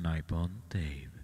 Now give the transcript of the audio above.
Nippon Dave.